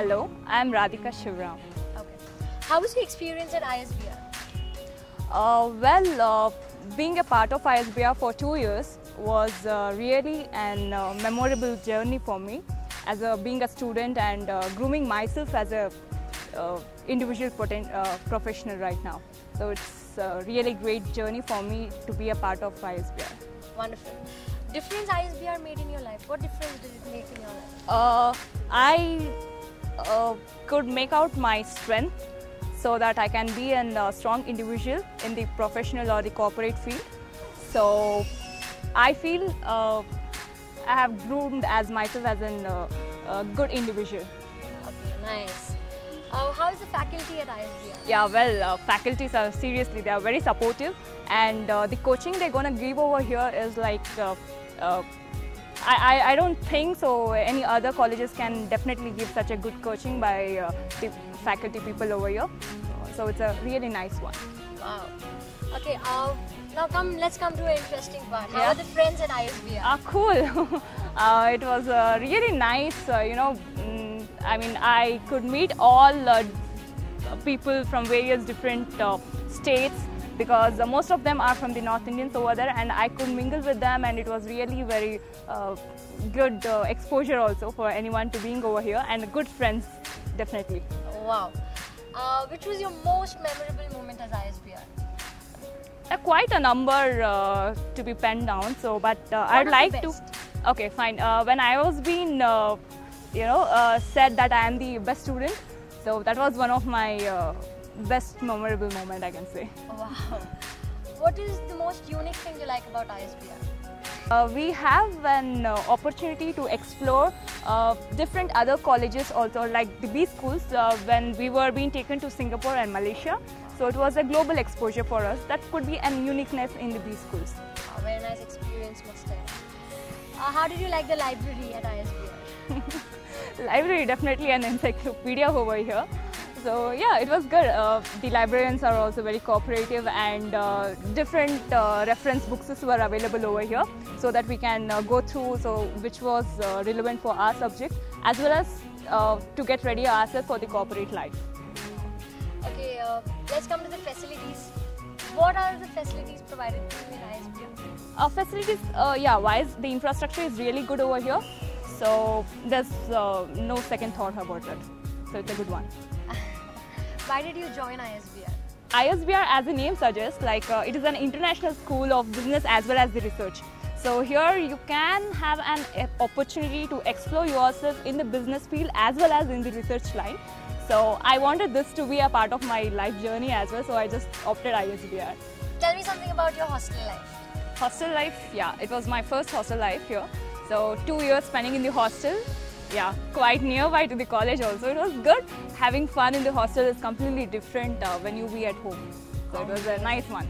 I'm Radhika Shivaram. Okay. How was your experience at ISBR? Uh, well, uh, being a part of ISBR for two years was uh, really an uh, memorable journey for me as a, being a student and uh, grooming myself as a uh, individual professional right now. So it's a really great journey for me to be a part of ISBR. Wonderful. Difference ISBR made in your life? What difference did it make in your life? Uh, I uh, could make out my strength so that I can be a uh, strong individual in the professional or the corporate field. So I feel uh, I have groomed as myself as an, uh, a good individual. Okay, nice. Uh, how is the faculty at ISBR? Yeah, well, uh, faculties are seriously, they are very supportive and uh, the coaching they're gonna give over here is like, uh, uh, I, I, I don't think so any other colleges can definitely give such a good coaching by uh, the faculty people over here. So it's a really nice one. Wow. Okay, uh, now come, let's come to an interesting part. How Yeah. are the friends at ISBR? Ah, cool. uh, it was uh, really nice, uh, you know, mm, I mean, I could meet all uh, people from various different uh, states because most of them are from the North Indians over there and I could mingle with them and it was really very uh, good uh, exposure also for anyone to being over here and good friends definitely. wow. Uh, which was your most memorable moment as ISBR? Uh, quite a number uh, to be penned down. So, but uh, I'd like to. Okay, fine. Uh, when I was being, uh, you know, uh, said that I am the best student, so that was one of my uh, best memorable moment, I can say. Wow. What is the most unique thing you like about ISBR? Uh, we have an uh, opportunity to explore uh, different other colleges also like the B schools uh, when we were being taken to Singapore and Malaysia. So it was a global exposure for us. That could be an uniqueness in the B schools. A very nice experience, must have. Uh, how did you like the library at ISBR? library definitely an encyclopedia over here so yeah it was good. Uh, the librarians are also very cooperative and uh, different uh, reference books were available over here so that we can uh, go through so which was uh, relevant for our subject as well as uh, to get ready ourselves for the corporate life. Okay, uh, let's come to the facilities. What are the facilities provided to you in ISBR? uh, facilities uh, yeah wise the infrastructure is really good over here. So there's uh, no second thought about it. So it's a good one Why did you join ISBR? ISBR, as the name suggests, like uh, it is an international school of business as well as the research. So here you can have an uh, opportunity to explore yourself in the business field as well as in the research line. So I wanted this to be a part of my life journey as well. So I just opted ISBR. Tell me something about your hostel life. Hostel life, yeah, it was my first hostel life here. So two years spending in the hostel, yeah, quite nearby to the college also. It was good. Having fun in the hostel is completely different uh, when you be at home. So it was a nice one.